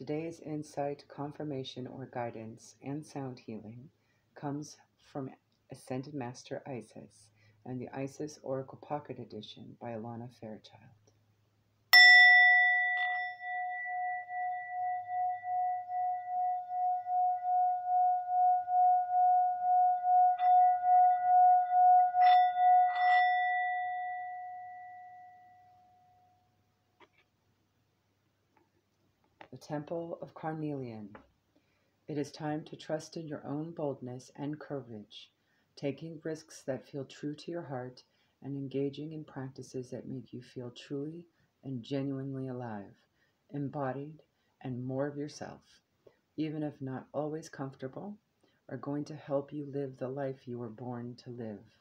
Today's insight, confirmation, or guidance and sound healing comes from Ascended Master Isis and the Isis Oracle Pocket Edition by Alana Fairchild. The Temple of Carnelian. It is time to trust in your own boldness and courage, taking risks that feel true to your heart and engaging in practices that make you feel truly and genuinely alive, embodied, and more of yourself, even if not always comfortable, are going to help you live the life you were born to live.